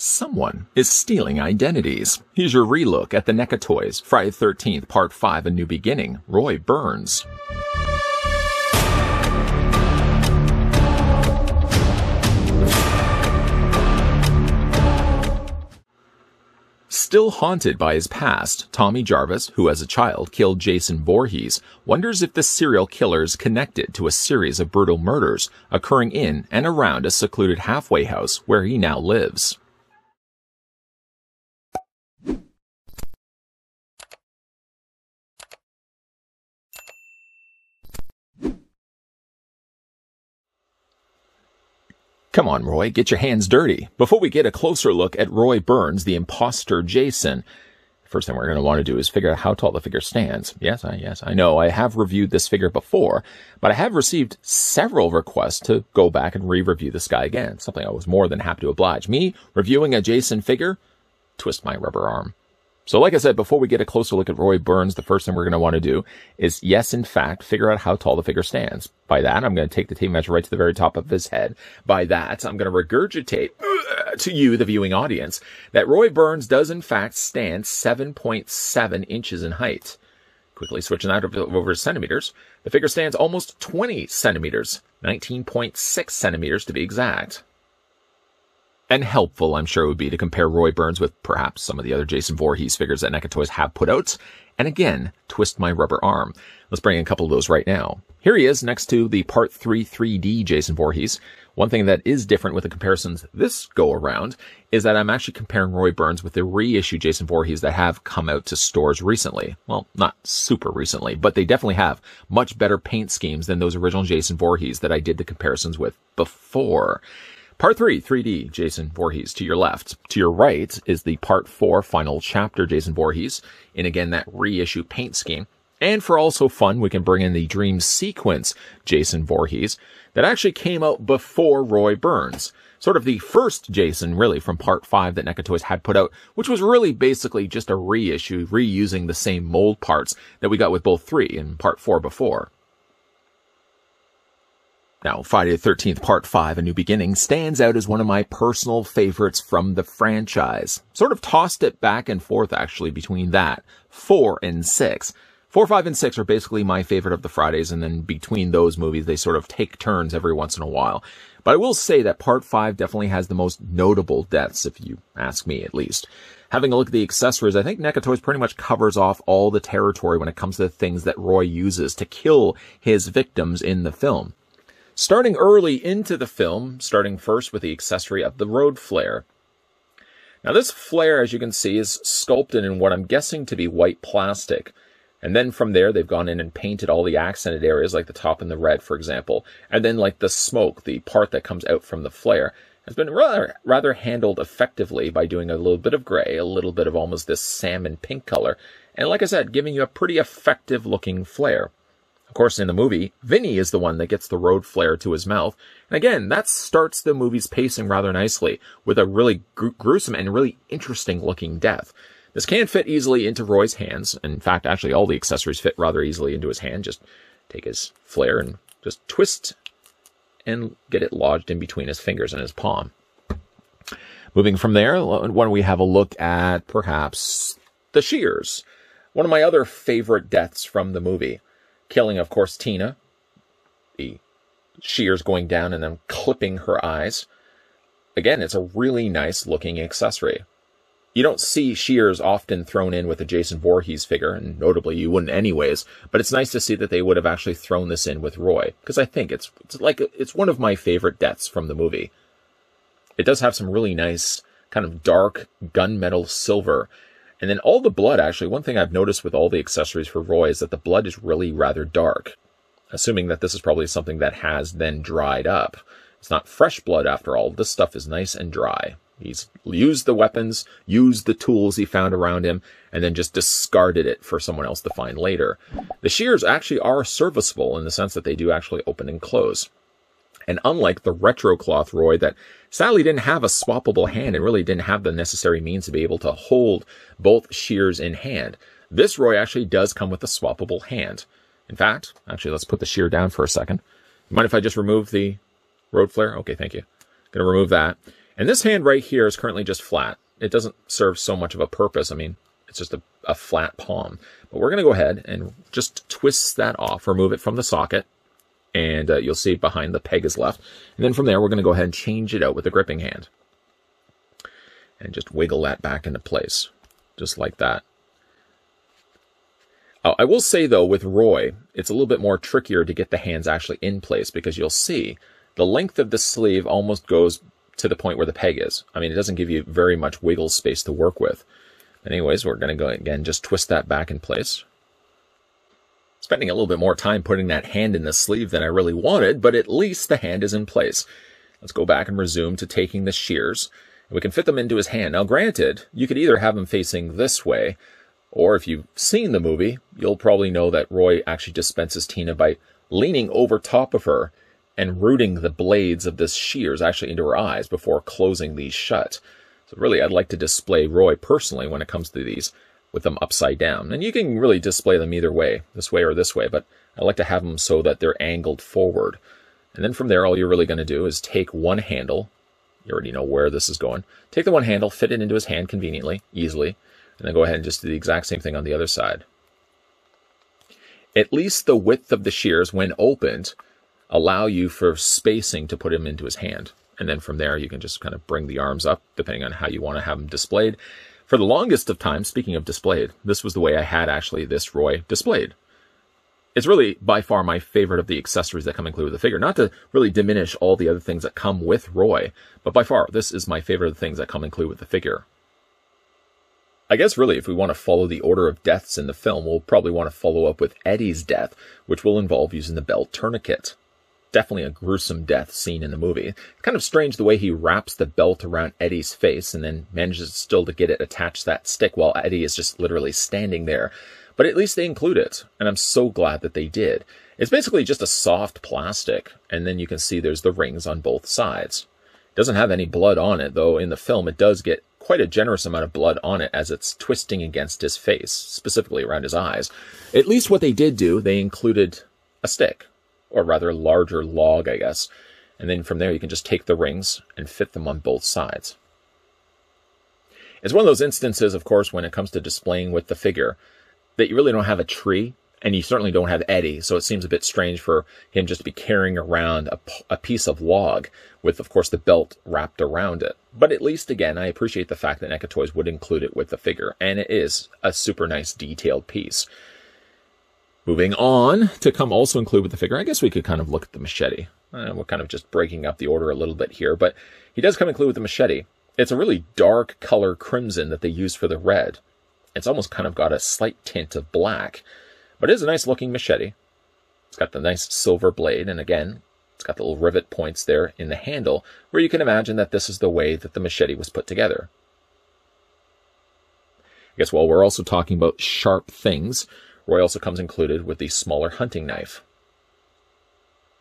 Someone is stealing identities. Here's your relook at the NECA Toys, Friday 13th, Part 5, A New Beginning, Roy Burns. Still haunted by his past, Tommy Jarvis, who as a child killed Jason Voorhees, wonders if the serial killer is connected to a series of brutal murders occurring in and around a secluded halfway house where he now lives. Come on, Roy, get your hands dirty. Before we get a closer look at Roy Burns, the imposter Jason, first thing we're going to want to do is figure out how tall the figure stands. Yes, I, yes, I know I have reviewed this figure before, but I have received several requests to go back and re-review this guy again, something I was more than happy to oblige. Me reviewing a Jason figure? Twist my rubber arm. So like I said, before we get a closer look at Roy Burns, the first thing we're going to want to do is, yes, in fact, figure out how tall the figure stands. By that, I'm going to take the tape measure right to the very top of his head. By that, I'm going to regurgitate uh, to you, the viewing audience, that Roy Burns does in fact stand 7.7 inches in height. Quickly switching that over to centimeters, the figure stands almost 20 centimeters, 19.6 centimeters to be exact and helpful, I'm sure it would be to compare Roy Burns with perhaps some of the other Jason Voorhees figures that NECA Toys have put out. And again, twist my rubber arm. Let's bring in a couple of those right now. Here he is next to the Part 3 3D Jason Voorhees. One thing that is different with the comparisons this go around is that I'm actually comparing Roy Burns with the reissue Jason Voorhees that have come out to stores recently. Well, not super recently, but they definitely have much better paint schemes than those original Jason Voorhees that I did the comparisons with before. Part 3, 3D, Jason Voorhees to your left. To your right is the Part 4 final chapter, Jason Voorhees, in again that reissue paint scheme. And for also fun, we can bring in the Dream Sequence Jason Voorhees that actually came out before Roy Burns. Sort of the first Jason, really, from Part 5 that NECA Toys had put out, which was really basically just a reissue, reusing the same mold parts that we got with both 3 and Part 4 before. Now, Friday the 13th Part 5, A New Beginning, stands out as one of my personal favorites from the franchise. Sort of tossed it back and forth actually between that, 4 and 6. 4, 5, and 6 are basically my favorite of the Fridays, and then between those movies, they sort of take turns every once in a while. But I will say that Part 5 definitely has the most notable deaths, if you ask me at least. Having a look at the accessories, I think NECA Toys pretty much covers off all the territory when it comes to the things that Roy uses to kill his victims in the film. Starting early into the film, starting first with the accessory of the road flare. Now this flare, as you can see, is sculpted in what I'm guessing to be white plastic. And then from there, they've gone in and painted all the accented areas, like the top and the red, for example. And then like the smoke, the part that comes out from the flare, has been rather, rather handled effectively by doing a little bit of gray, a little bit of almost this salmon pink color. And like I said, giving you a pretty effective looking flare. Of course, in the movie, Vinny is the one that gets the road flare to his mouth. And again, that starts the movie's pacing rather nicely with a really gr- gruesome and really interesting looking death. This can fit easily into Roy's hands. In fact, actually, all the accessories fit rather easily into his hand. Just take his flare and just twist and get it lodged in between his fingers and his palm. Moving from there, why don't we have a look at perhaps the shears? One of my other favorite deaths from the movie killing, of course, Tina. The shears going down and then clipping her eyes. Again, it's a really nice looking accessory. You don't see shears often thrown in with a Jason Voorhees figure, and notably you wouldn't anyways, but it's nice to see that they would have actually thrown this in with Roy, because I think it's, it's like, it's one of my favorite deaths from the movie. It does have some really nice, kind of dark gunmetal silver and then all the blood, actually, one thing I've noticed with all the accessories for Roy is that the blood is really rather dark. Assuming that this is probably something that has then dried up. It's not fresh blood after all. This stuff is nice and dry. He's used the weapons, used the tools he found around him, and then just discarded it for someone else to find later. The shears actually are serviceable in the sense that they do actually open and close. And unlike the retro cloth Roy that sadly didn't have a swappable hand and really didn't have the necessary means to be able to hold both shears in hand, this Roy actually does come with a swappable hand. In fact, actually, let's put the shear down for a second. Mind if I just remove the road flare? Okay, thank you. Gonna remove that. And this hand right here is currently just flat. It doesn't serve so much of a purpose. I mean, it's just a, a flat palm. But we're going to go ahead and just twist that off, remove it from the socket, and uh, you'll see behind the peg is left. And then from there, we're going to go ahead and change it out with the gripping hand. And just wiggle that back into place, just like that. Uh, I will say though, with Roy, it's a little bit more trickier to get the hands actually in place because you'll see the length of the sleeve almost goes to the point where the peg is. I mean, it doesn't give you very much wiggle space to work with. Anyways, we're going to go again, just twist that back in place. Spending a little bit more time putting that hand in the sleeve than I really wanted, but at least the hand is in place. Let's go back and resume to taking the shears. We can fit them into his hand. Now, granted, you could either have him facing this way, or if you've seen the movie, you'll probably know that Roy actually dispenses Tina by leaning over top of her and rooting the blades of this shears actually into her eyes before closing these shut. So really, I'd like to display Roy personally when it comes to these with them upside down. And you can really display them either way, this way or this way, but I like to have them so that they're angled forward. And then from there, all you're really going to do is take one handle. You already know where this is going. Take the one handle, fit it into his hand conveniently, easily, and then go ahead and just do the exact same thing on the other side. At least the width of the shears, when opened, allow you for spacing to put him into his hand. And then from there, you can just kind of bring the arms up, depending on how you want to have them displayed. For the longest of time, speaking of displayed, this was the way I had actually this Roy displayed. It's really by far my favorite of the accessories that come included with the figure. Not to really diminish all the other things that come with Roy, but by far, this is my favorite of the things that come included with the figure. I guess really, if we want to follow the order of deaths in the film, we'll probably want to follow up with Eddie's death, which will involve using the belt tourniquet definitely a gruesome death scene in the movie. Kind of strange the way he wraps the belt around Eddie's face and then manages still to get it attached to that stick while Eddie is just literally standing there. But at least they include it, and I'm so glad that they did. It's basically just a soft plastic, and then you can see there's the rings on both sides. It doesn't have any blood on it, though in the film it does get quite a generous amount of blood on it as it's twisting against his face, specifically around his eyes. At least what they did do, they included a stick, or rather larger log, I guess. And then from there, you can just take the rings and fit them on both sides. It's one of those instances, of course, when it comes to displaying with the figure, that you really don't have a tree, and you certainly don't have Eddie, so it seems a bit strange for him just to be carrying around a, a piece of log with, of course, the belt wrapped around it. But at least, again, I appreciate the fact that NECA Toys would include it with the figure, and it is a super nice detailed piece. Moving on to come also include with the figure, I guess we could kind of look at the machete. Uh, we're kind of just breaking up the order a little bit here, but he does come include with the machete. It's a really dark color crimson that they use for the red. It's almost kind of got a slight tint of black, but it is a nice looking machete. It's got the nice silver blade, and again, it's got the little rivet points there in the handle, where you can imagine that this is the way that the machete was put together. I guess while we're also talking about sharp things, Roy also comes included with the smaller hunting knife.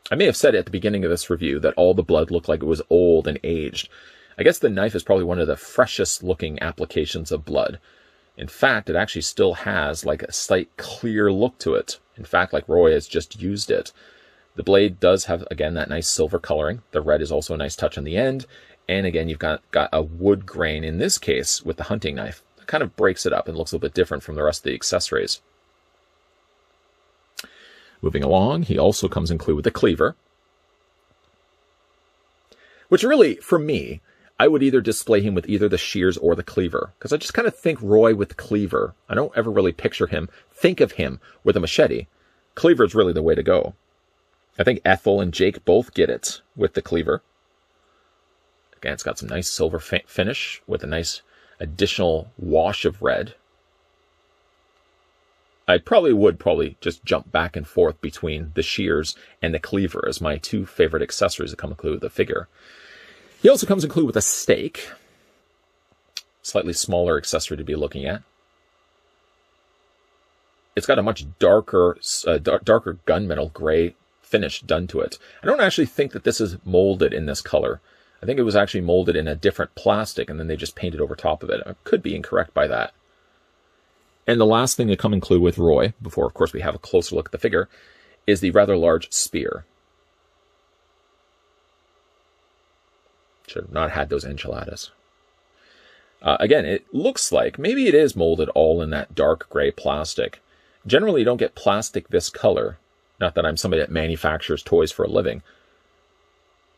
I may have said at the beginning of this review that all the blood looked like it was old and aged. I guess the knife is probably one of the freshest looking applications of blood. In fact, it actually still has like a slight clear look to it. In fact, like Roy has just used it. The blade does have, again, that nice silver coloring. The red is also a nice touch on the end. And again, you've got, got a wood grain in this case with the hunting knife. It kind of breaks it up and looks a little bit different from the rest of the accessories. Moving along, he also comes in clue with a cleaver, which really, for me, I would either display him with either the shears or the cleaver, because I just kind of think Roy with the cleaver. I don't ever really picture him, think of him with a machete. Cleaver is really the way to go. I think Ethel and Jake both get it with the cleaver. Again, it's got some nice silver finish with a nice additional wash of red. I probably would probably just jump back and forth between the shears and the cleaver as my two favorite accessories that come included with the figure. He also comes included with a stake, slightly smaller accessory to be looking at. It's got a much darker, uh, darker gunmetal gray finish done to it. I don't actually think that this is molded in this color. I think it was actually molded in a different plastic and then they just painted over top of it. I could be incorrect by that. And the last thing to come include with Roy, before of course we have a closer look at the figure, is the rather large spear. Should have not had those enchiladas. Uh, again, it looks like maybe it is molded all in that dark gray plastic. Generally, you don't get plastic this color. Not that I'm somebody that manufactures toys for a living.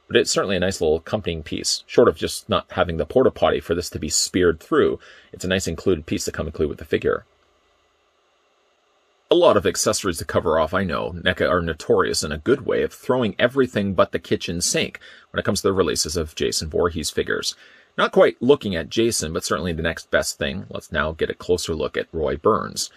But it's certainly a nice little accompanying piece, short of just not having the porta potty for this to be speared through. It's a nice included piece to come include with the figure. A lot of accessories to cover off, I know. NECA are notorious in a good way of throwing everything but the kitchen sink when it comes to the releases of Jason Voorhees figures. Not quite looking at Jason, but certainly the next best thing. Let's now get a closer look at Roy Burns.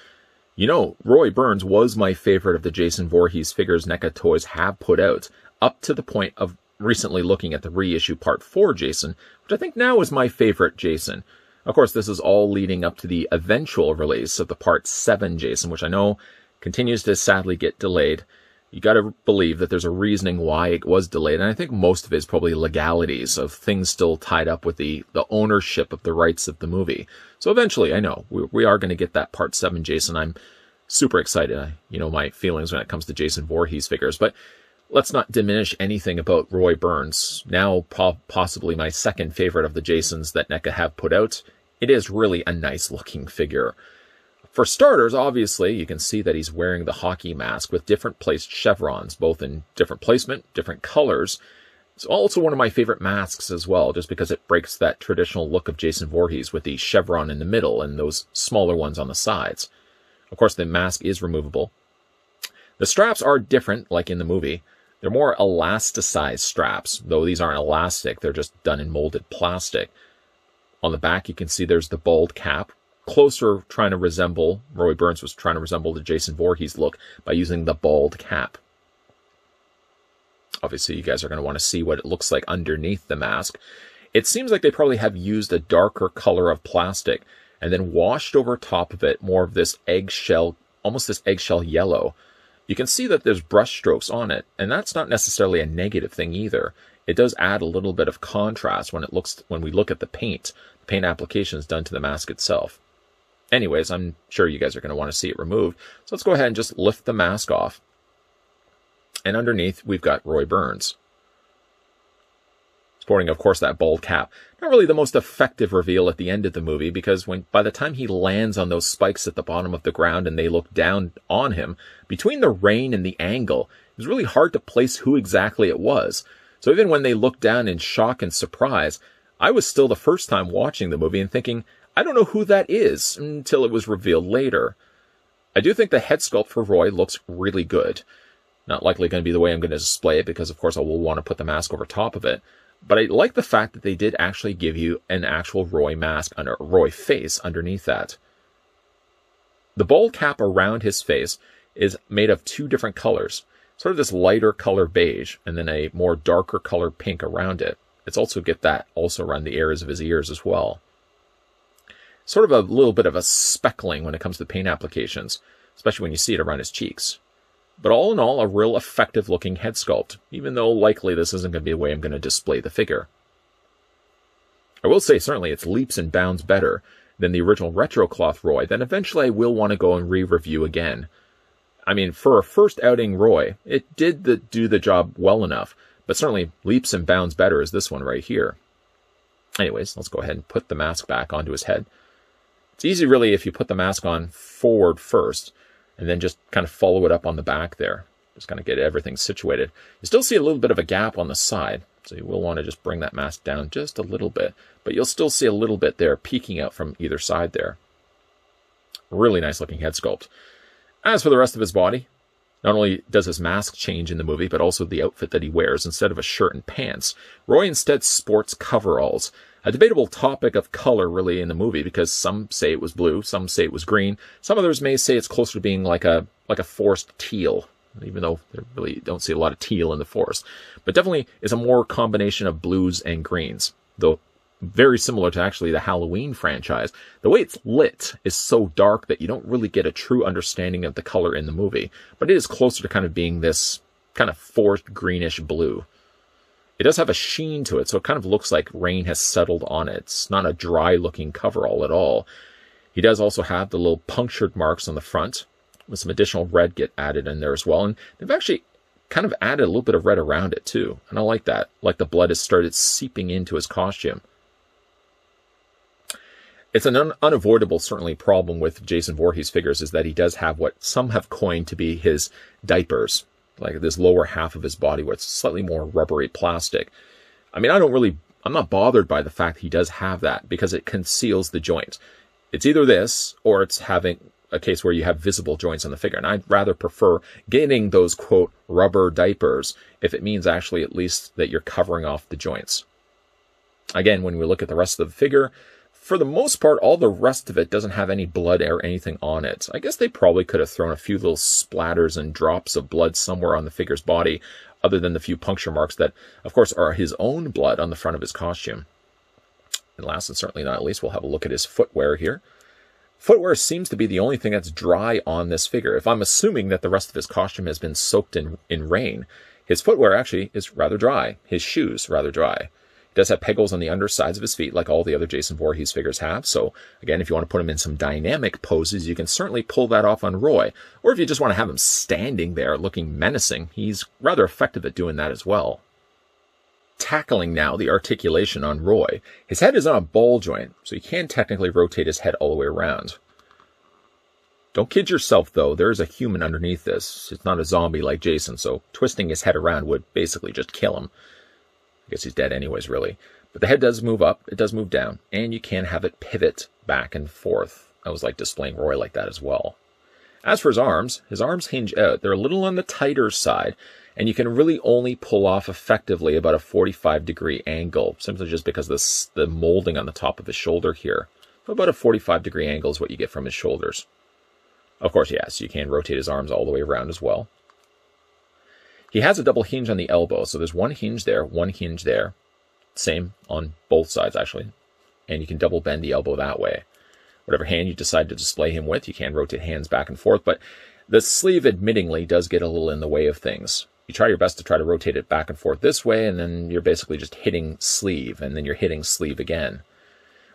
You know, Roy Burns was my favorite of the Jason Voorhees figures NECA toys have put out, up to the point of recently looking at the reissue Part 4 Jason, which I think now is my favorite Jason. Of course, this is all leading up to the eventual release of the Part 7 Jason, which I know continues to sadly get delayed. You gotta believe that there's a reasoning why it was delayed, and I think most of it is probably legalities of things still tied up with the, the ownership of the rights of the movie. So eventually, I know, we, we are gonna get that Part 7 Jason. I'm super excited. I, you know, my feelings when it comes to Jason Voorhees figures, but let's not diminish anything about Roy Burns. Now, po- possibly my second favorite of the Jasons that NECA have put out. It is really a nice looking figure. For starters, obviously, you can see that he's wearing the hockey mask with different placed chevrons, both in different placement, different colors. It's also one of my favorite masks as well, just because it breaks that traditional look of Jason Voorhees with the chevron in the middle and those smaller ones on the sides. Of course, the mask is removable. The straps are different, like in the movie. They're more elasticized straps, though these aren't elastic, they're just done in molded plastic. On the back, you can see there's the bald cap, closer trying to resemble, Roy Burns was trying to resemble the Jason Voorhees look by using the bald cap. Obviously, you guys are going to want to see what it looks like underneath the mask. It seems like they probably have used a darker color of plastic and then washed over top of it more of this eggshell, almost this eggshell yellow you can see that there's brush strokes on it, and that's not necessarily a negative thing either. It does add a little bit of contrast when it looks when we look at the paint, the paint applications done to the mask itself. Anyways, I'm sure you guys are going to want to see it removed, so let's go ahead and just lift the mask off. And underneath, we've got Roy Burns sporting, of course, that bald cap. Not really the most effective reveal at the end of the movie because when by the time he lands on those spikes at the bottom of the ground and they look down on him, between the rain and the angle, it was really hard to place who exactly it was. So even when they looked down in shock and surprise, I was still the first time watching the movie and thinking, I don't know who that is until it was revealed later. I do think the head sculpt for Roy looks really good. Not likely going to be the way I'm going to display it because, of course, I will want to put the mask over top of it. But I like the fact that they did actually give you an actual Roy mask under Roy face underneath that. The bald cap around his face is made of two different colors, sort of this lighter color beige and then a more darker color pink around it. It's also get that also around the areas of his ears as well. Sort of a little bit of a speckling when it comes to paint applications, especially when you see it around his cheeks. But all in all, a real effective looking head sculpt, even though likely this isn't going to be the way I'm going to display the figure. I will say certainly it's leaps and bounds better than the original retro cloth Roy that eventually I will want to go and re-review again. I mean, for a first outing Roy, it did the, do the job well enough, but certainly leaps and bounds better is this one right here. Anyways, let's go ahead and put the mask back onto his head. It's easy really if you put the mask on forward first, and then just kind of follow it up on the back there. Just kind of get everything situated. You still see a little bit of a gap on the side, so you will want to just bring that mask down just a little bit, but you'll still see a little bit there peeking out from either side there. Really nice looking head sculpt. As for the rest of his body, not only does his mask change in the movie, but also the outfit that he wears. Instead of a shirt and pants, Roy instead sports coveralls a debatable topic of color really in the movie because some say it was blue, some say it was green, some others may say it's closer to being like a like a forest teal, even though they really don't see a lot of teal in the forest. But definitely is a more combination of blues and greens, though very similar to actually the Halloween franchise. The way it's lit is so dark that you don't really get a true understanding of the color in the movie, but it is closer to kind of being this kind of forced greenish blue. It does have a sheen to it, so it kind of looks like rain has settled on it. It's not a dry looking coverall at all. He does also have the little punctured marks on the front with some additional red get added in there as well. And they've actually kind of added a little bit of red around it too. And I like that. Like the blood has started seeping into his costume. It's an un- unavoidable, certainly, problem with Jason Voorhees figures is that he does have what some have coined to be his diapers, like this lower half of his body where it's slightly more rubbery plastic. I mean, I don't really, I'm not bothered by the fact he does have that because it conceals the joint. It's either this or it's having a case where you have visible joints on the figure. And I'd rather prefer getting those quote rubber diapers if it means actually at least that you're covering off the joints. Again, when we look at the rest of the figure, for the most part, all the rest of it doesn't have any blood or anything on it. I guess they probably could have thrown a few little splatters and drops of blood somewhere on the figure's body, other than the few puncture marks that, of course, are his own blood on the front of his costume. And last and certainly not least, we'll have a look at his footwear here. Footwear seems to be the only thing that's dry on this figure. If I'm assuming that the rest of his costume has been soaked in, in rain, his footwear actually is rather dry. His shoes rather dry. He does have peg holes on the undersides of his feet, like all the other Jason Voorhees figures have. So, again, if you want to put him in some dynamic poses, you can certainly pull that off on Roy. Or if you just want to have him standing there looking menacing, he's rather effective at doing that as well. Tackling now the articulation on Roy. His head is on a ball joint, so you can technically rotate his head all the way around. Don't kid yourself, though. There is a human underneath this. It's not a zombie like Jason, so twisting his head around would basically just kill him guess he's dead anyways, really. But the head does move up, it does move down, and you can have it pivot back and forth. I was like displaying Roy like that as well. As for his arms, his arms hinge out. They're a little on the tighter side, and you can really only pull off effectively about a 45 degree angle, simply just because the, the molding on the top of his shoulder here. About a 45 degree angle is what you get from his shoulders. Of course, yes, you can rotate his arms all the way around as well. He has a double hinge on the elbow, so there's one hinge there, one hinge there. Same on both sides, actually. And you can double bend the elbow that way. Whatever hand you decide to display him with, you can rotate hands back and forth, but the sleeve admittingly does get a little in the way of things. You try your best to try to rotate it back and forth this way, and then you're basically just hitting sleeve, and then you're hitting sleeve again.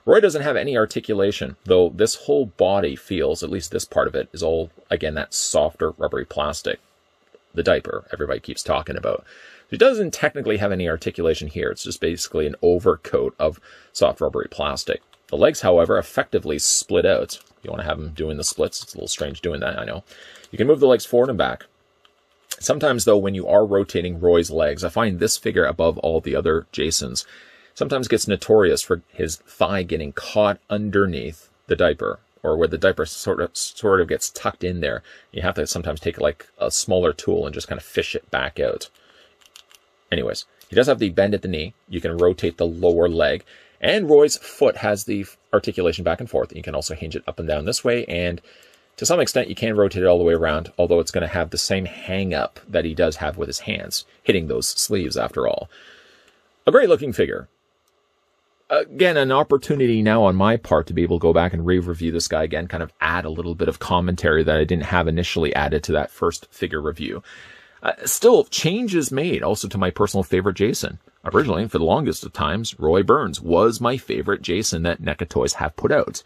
Roy doesn't have any articulation, though this whole body feels, at least this part of it, is all, again, that softer, rubbery plastic the diaper everybody keeps talking about. It doesn't technically have any articulation here. It's just basically an overcoat of soft rubbery plastic. The legs, however, effectively split out. You want to have them doing the splits. It's a little strange doing that, I know. You can move the legs forward and back. Sometimes, though, when you are rotating Roy's legs, I find this figure above all the other Jasons sometimes gets notorious for his thigh getting caught underneath the diaper or where the diaper sort of sort of gets tucked in there. You have to sometimes take like a smaller tool and just kind of fish it back out. Anyways, he does have the bend at the knee. You can rotate the lower leg. And Roy's foot has the articulation back and forth. You can also hinge it up and down this way. And to some extent, you can rotate it all the way around, although it's going to have the same hang up that he does have with his hands, hitting those sleeves after all. A great looking figure again, an opportunity now on my part to be able to go back and re-review this guy again, kind of add a little bit of commentary that I didn't have initially added to that first figure review. Uh, still, changes made also to my personal favorite Jason. Originally, for the longest of times, Roy Burns was my favorite Jason that NECA Toys have put out.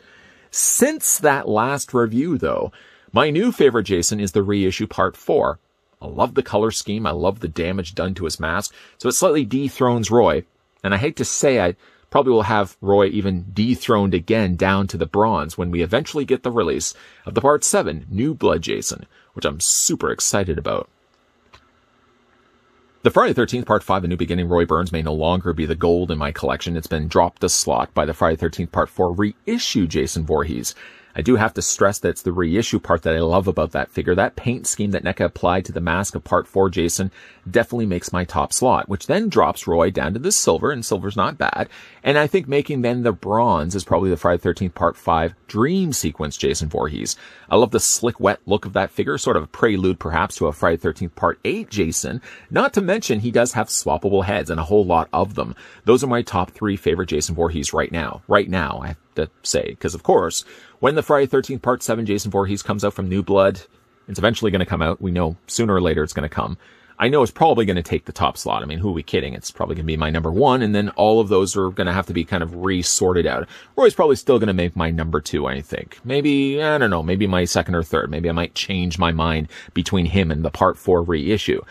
Since that last review, though, my new favorite Jason is the reissue part 4. I love the color scheme. I love the damage done to his mask. So it slightly dethrones Roy. And I hate to say I probably will have Roy even dethroned again down to the bronze when we eventually get the release of the Part 7 New Blood Jason, which I'm super excited about. The Friday 13th Part 5 A New Beginning Roy Burns may no longer be the gold in my collection. It's been dropped a slot by the Friday 13th Part 4 reissue Jason Voorhees. I do have to stress that it's the reissue part that I love about that figure. That paint scheme that NECA applied to the mask of part 4 Jason definitely makes my top slot, which then drops Roy down to the silver, and silver's not bad. And I think making then the bronze is probably the Friday 13th part 5 dream sequence Jason Voorhees. I love the slick wet look of that figure, sort of a prelude perhaps to a Friday 13th part 8 Jason. Not to mention he does have swappable heads and a whole lot of them. Those are my top three favorite Jason Voorhees right now. Right now, I have to say, because of course, when the Friday 13th Part 7 Jason Voorhees comes out from New Blood, it's eventually going to come out. We know sooner or later it's going to come. I know it's probably going to take the top slot. I mean, who are we kidding? It's probably going to be my number one, and then all of those are going to have to be kind of re-sorted out. Roy's probably still going to make my number two, I think. Maybe, I don't know, maybe my second or third. Maybe I might change my mind between him and the part four reissue.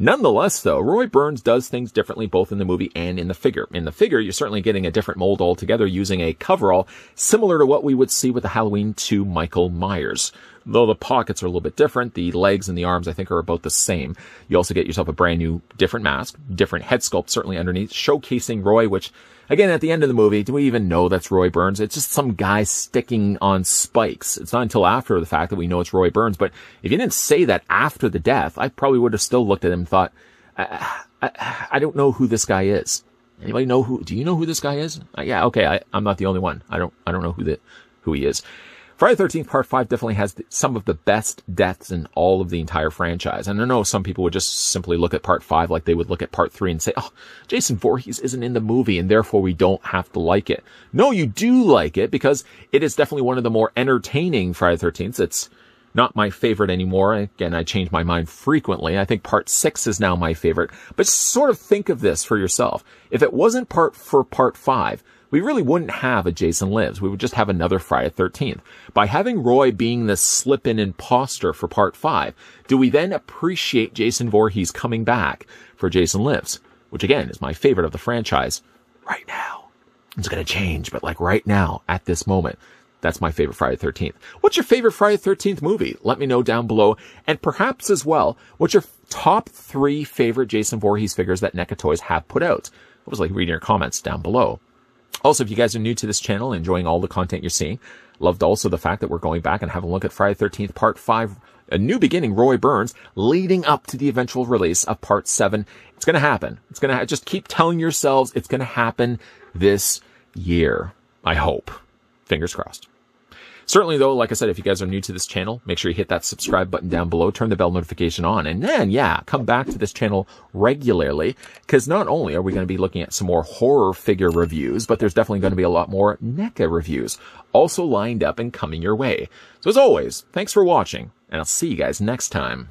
Nonetheless, though, Roy Burns does things differently both in the movie and in the figure. In the figure, you're certainly getting a different mold altogether using a coverall similar to what we would see with the Halloween 2 Michael Myers. Though the pockets are a little bit different, the legs and the arms I think are about the same. You also get yourself a brand new different mask, different head sculpt certainly underneath, showcasing Roy, which Again, at the end of the movie, do we even know that's Roy Burns? It's just some guy sticking on spikes. It's not until after the fact that we know it's Roy Burns. But if you didn't say that after the death, I probably would have still looked at him and thought, I, I, I don't know who this guy is. Anybody know who, do you know who this guy is? Uh, yeah, okay, I, I'm not the only one. I don't, I don't know who the, who he is. Friday the 13th Part 5 definitely has some of the best deaths in all of the entire franchise. And I know some people would just simply look at Part 5 like they would look at Part 3 and say, oh, Jason Voorhees isn't in the movie and therefore we don't have to like it. No, you do like it because it is definitely one of the more entertaining Friday the 13th. It's not my favorite anymore. Again, I change my mind frequently. I think part six is now my favorite, but sort of think of this for yourself. If it wasn't part for part five, we really wouldn't have a Jason Lives. We would just have another Friday 13th. By having Roy being this slip-in imposter for part five, do we then appreciate Jason Voorhees coming back for Jason Lives? Which again is my favorite of the franchise right now. It's going to change, but like right now, at this moment, that's my favorite Friday 13th. What's your favorite Friday 13th movie? Let me know down below. And perhaps as well, what's your top three favorite Jason Voorhees figures that NECA Toys have put out? I was like reading your comments down below. Also, if you guys are new to this channel, enjoying all the content you're seeing, loved also the fact that we're going back and having a look at Friday 13th Part 5, a new beginning, Roy Burns, leading up to the eventual release of Part 7. It's going to happen. It's going to ha- just keep telling yourselves it's going to happen this year. I hope. Fingers crossed. Certainly though, like I said, if you guys are new to this channel, make sure you hit that subscribe button down below, turn the bell notification on, and then, yeah, come back to this channel regularly, because not only are we going to be looking at some more horror figure reviews, but there's definitely going to be a lot more NECA reviews also lined up and coming your way. So as always, thanks for watching, and I'll see you guys next time.